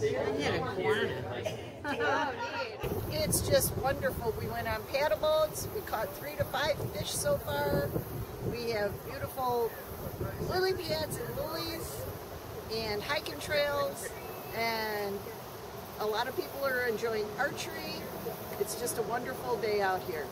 it's just wonderful. We went on paddle boats. We caught three to five fish so far. We have beautiful lily pads and lilies and hiking trails and a lot of people are enjoying archery. It's just a wonderful day out here.